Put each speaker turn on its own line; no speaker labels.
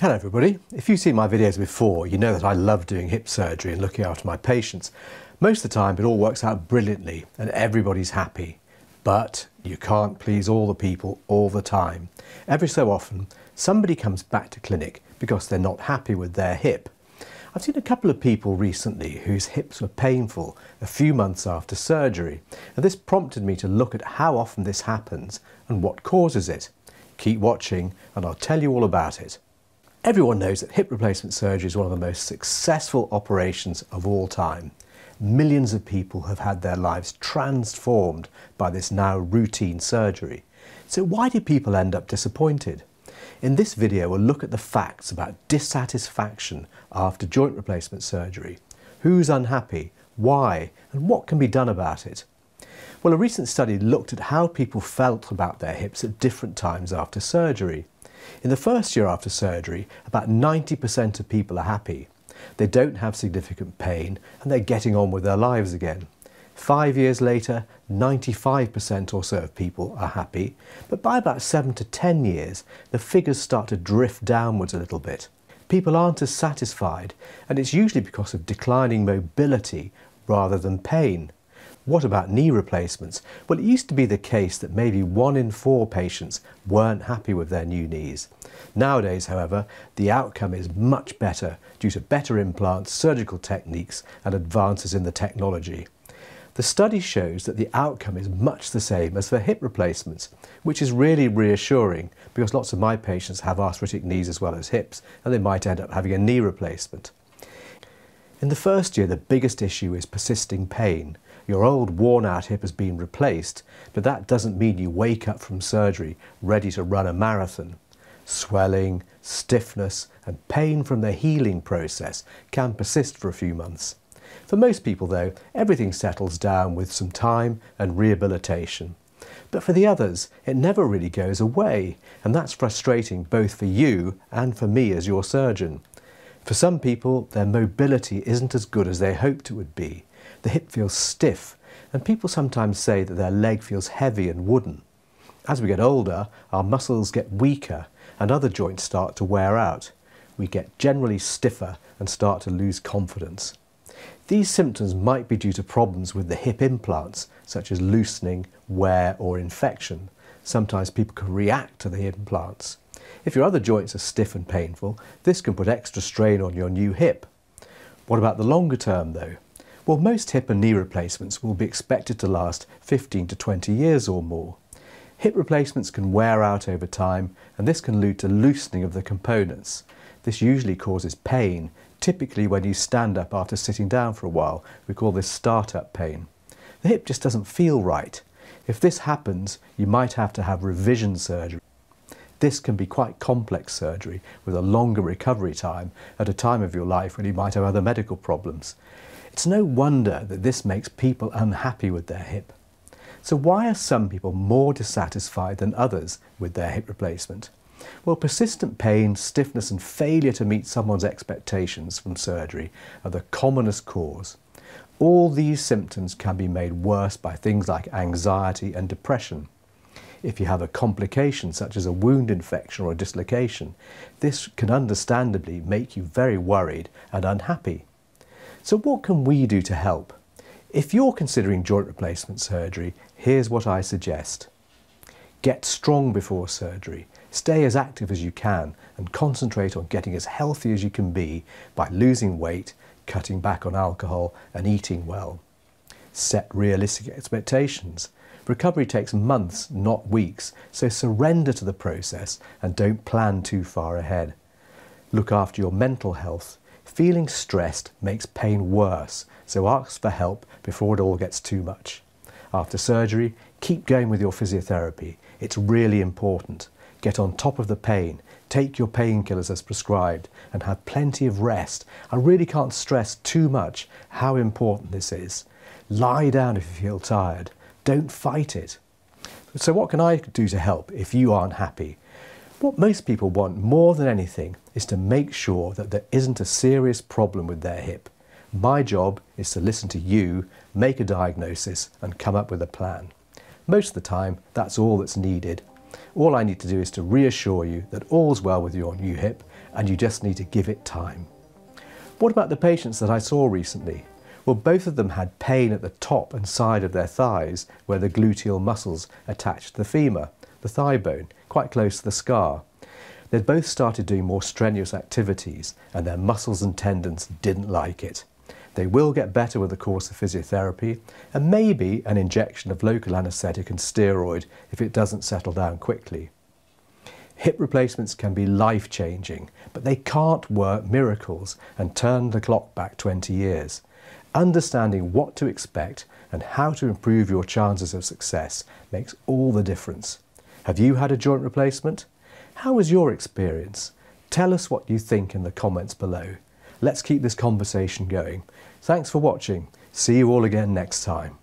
Hello everybody. If you've seen my videos before, you know that I love doing hip surgery and looking after my patients. Most of the time it all works out brilliantly and everybody's happy. But you can't please all the people all the time. Every so often, somebody comes back to clinic because they're not happy with their hip. I've seen a couple of people recently whose hips were painful a few months after surgery, and this prompted me to look at how often this happens and what causes it. Keep watching and I'll tell you all about it. Everyone knows that hip replacement surgery is one of the most successful operations of all time. Millions of people have had their lives transformed by this now routine surgery. So why do people end up disappointed? In this video we'll look at the facts about dissatisfaction after joint replacement surgery. Who's unhappy, why and what can be done about it? Well a recent study looked at how people felt about their hips at different times after surgery. In the first year after surgery about 90% of people are happy they don't have significant pain and they're getting on with their lives again. Five years later, 95% or so of people are happy, but by about seven to 10 years, the figures start to drift downwards a little bit. People aren't as satisfied, and it's usually because of declining mobility rather than pain. What about knee replacements? Well, it used to be the case that maybe one in four patients weren't happy with their new knees. Nowadays, however, the outcome is much better due to better implants, surgical techniques and advances in the technology. The study shows that the outcome is much the same as for hip replacements, which is really reassuring because lots of my patients have arthritic knees as well as hips and they might end up having a knee replacement. In the first year, the biggest issue is persisting pain. Your old worn out hip has been replaced, but that doesn't mean you wake up from surgery ready to run a marathon. Swelling, stiffness and pain from the healing process can persist for a few months. For most people though, everything settles down with some time and rehabilitation. But for the others, it never really goes away, and that's frustrating both for you and for me as your surgeon. For some people, their mobility isn't as good as they hoped it would be. The hip feels stiff, and people sometimes say that their leg feels heavy and wooden. As we get older, our muscles get weaker and other joints start to wear out. We get generally stiffer and start to lose confidence. These symptoms might be due to problems with the hip implants, such as loosening, wear or infection. Sometimes people can react to the hip implants. If your other joints are stiff and painful, this can put extra strain on your new hip. What about the longer term though? Well, most hip and knee replacements will be expected to last 15 to 20 years or more. Hip replacements can wear out over time and this can lead to loosening of the components. This usually causes pain, typically when you stand up after sitting down for a while. We call this start-up pain. The hip just doesn't feel right. If this happens, you might have to have revision surgery. This can be quite complex surgery with a longer recovery time at a time of your life when you might have other medical problems. It's no wonder that this makes people unhappy with their hip. So why are some people more dissatisfied than others with their hip replacement? Well, persistent pain, stiffness and failure to meet someone's expectations from surgery are the commonest cause. All these symptoms can be made worse by things like anxiety and depression. If you have a complication such as a wound infection or a dislocation, this can understandably make you very worried and unhappy. So what can we do to help? If you're considering joint replacement surgery, here's what I suggest. Get strong before surgery. Stay as active as you can and concentrate on getting as healthy as you can be by losing weight, cutting back on alcohol and eating well. Set realistic expectations. Recovery takes months, not weeks, so surrender to the process and don't plan too far ahead. Look after your mental health. Feeling stressed makes pain worse, so ask for help before it all gets too much. After surgery, keep going with your physiotherapy. It's really important. Get on top of the pain, take your painkillers as prescribed, and have plenty of rest. I really can't stress too much how important this is. Lie down if you feel tired. Don't fight it. So what can I do to help if you aren't happy? What most people want more than anything is to make sure that there isn't a serious problem with their hip. My job is to listen to you, make a diagnosis and come up with a plan. Most of the time, that's all that's needed. All I need to do is to reassure you that all's well with your new hip and you just need to give it time. What about the patients that I saw recently? Well, both of them had pain at the top and side of their thighs where the gluteal muscles attach to the femur, the thigh bone, quite close to the scar. They'd both started doing more strenuous activities and their muscles and tendons didn't like it. They will get better with a course of physiotherapy and maybe an injection of local anaesthetic and steroid if it doesn't settle down quickly. Hip replacements can be life changing, but they can't work miracles and turn the clock back 20 years. Understanding what to expect and how to improve your chances of success makes all the difference. Have you had a joint replacement? How was your experience? Tell us what you think in the comments below. Let's keep this conversation going. Thanks for watching. See you all again next time.